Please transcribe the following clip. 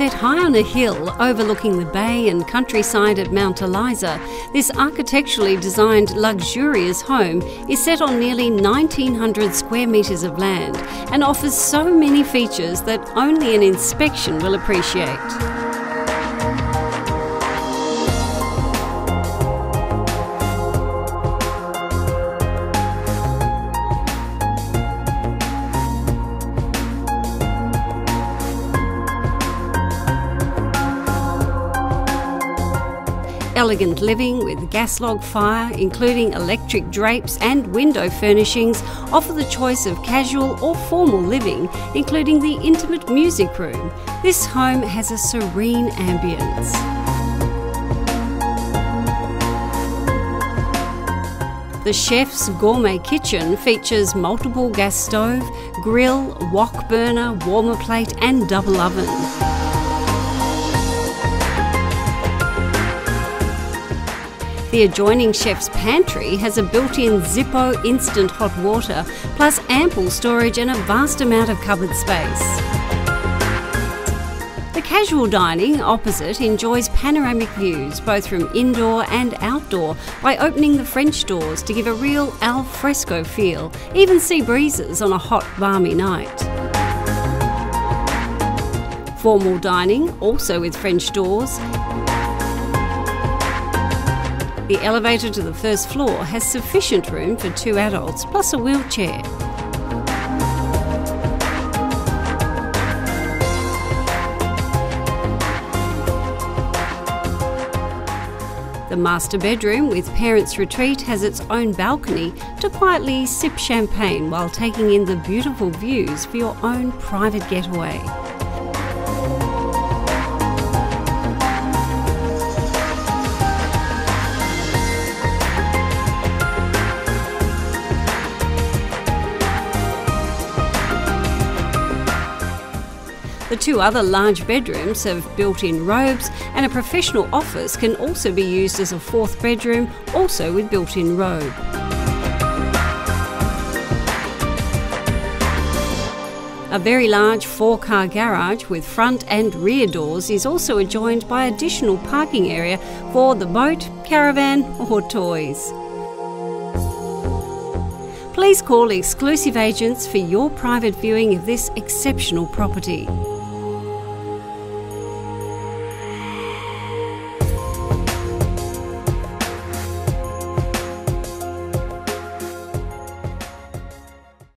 Set high on a hill overlooking the bay and countryside at Mount Eliza, this architecturally designed luxurious home is set on nearly 1900 square metres of land and offers so many features that only an inspection will appreciate. Elegant living with gas log fire, including electric drapes and window furnishings, offer the choice of casual or formal living, including the intimate music room. This home has a serene ambience. The chef's gourmet kitchen features multiple gas stove, grill, wok burner, warmer plate, and double oven. The adjoining chef's pantry has a built in Zippo instant hot water, plus ample storage and a vast amount of cupboard space. The casual dining opposite enjoys panoramic views both from indoor and outdoor by opening the French doors to give a real al fresco feel, even sea breezes on a hot, balmy night. Formal dining, also with French doors, the elevator to the first floor has sufficient room for two adults plus a wheelchair. The master bedroom with parents' retreat has its own balcony to quietly sip champagne while taking in the beautiful views for your own private getaway. The two other large bedrooms have built in robes, and a professional office can also be used as a fourth bedroom, also with built in robe. A very large four car garage with front and rear doors is also adjoined by additional parking area for the boat, caravan, or toys. Please call exclusive agents for your private viewing of this exceptional property.